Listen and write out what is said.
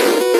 you.